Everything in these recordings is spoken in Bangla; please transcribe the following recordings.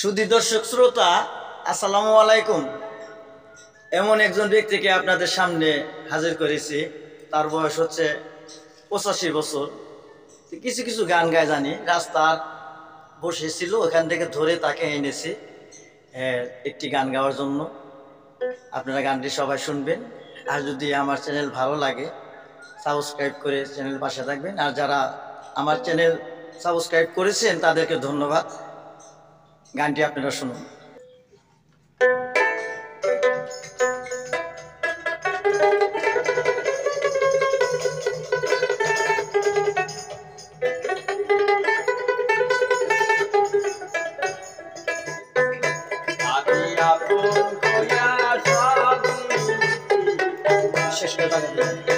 সুধী দর্শক শ্রোতা, আসসালামু আলাইকুম। এমন একজন ব্যক্তিকে আপনাদের সামনে হাজির করেছি। তার বয়স হচ্ছে পঁচাশি বছর। কিছু কিছু গান গায় জানি। রাস্তার বসেছিল ওখান থেকে ধরে তাকে এনেছি একটি গান গাওয়ার জন্য। আপনারা গানটি সবাই শুনবেন। আর যদি আমার চ্যানেল ভালো লাগে, সাবস্ক্রাইব করে চ্যানেল পাশে থাকবেন। আর যারা আমার চ্যানেল সাবস্ক্রাইব করেছেন, তাদেরকে ধন্যবাদ। গানটি আপনারা শুনুন। শেষ করে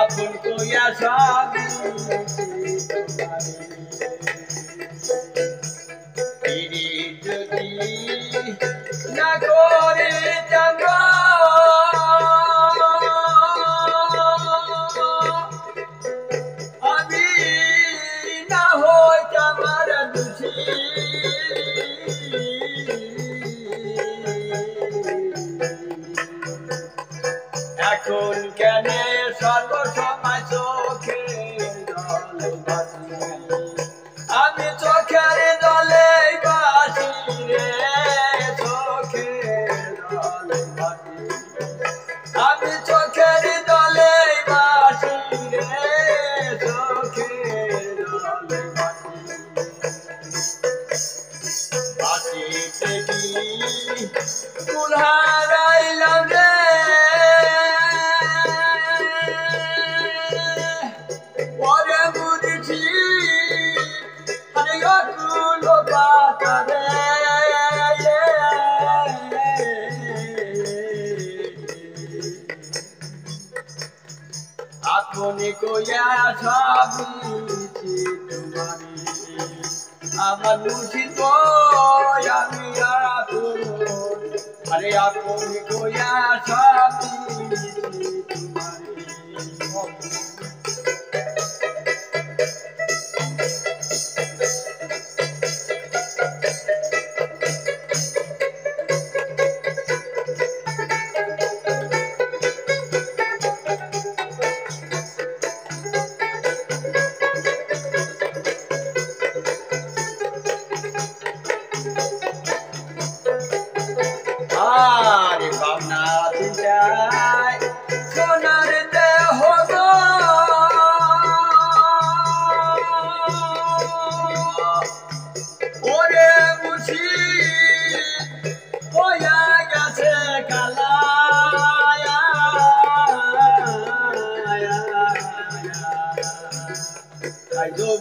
আপন কইয়া সব যদি না করে চন্দ্র আমি না হই আমার দুষি। কেন সর্বসময় চোখে আমি চোখের দলে বাসি রে বাসি আমি চোখের দলে বাসি রে বাসি বাসিতে কি কুলহারাইলাম আপনি কইয়া সবই তোমারি আমার মুর্শিদ তো আমি আপন আরে আপনি কইয়া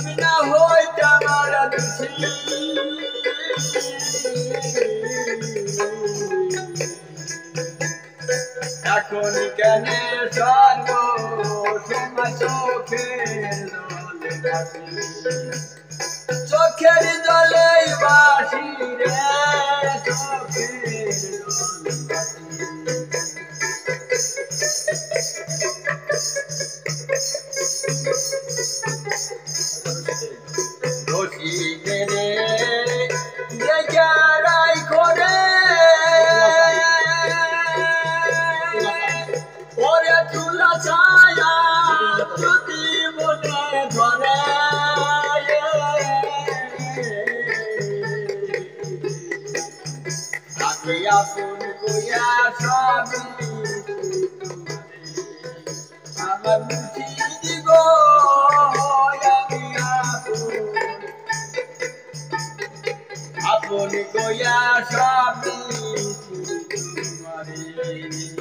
আমি না হই আমার দুষি এখন কেন সর্ব সময় চোখের চোখের জলে বাসি রে চোখের জলে বাসি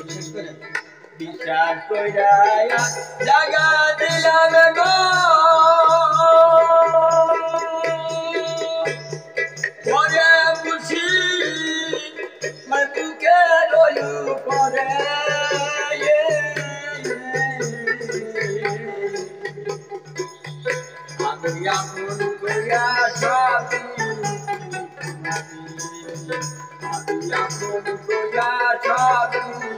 শেষ করে বিশ্বাস কইরা জাগা দিলাম গো। আপন কইয়া সবই তোমারে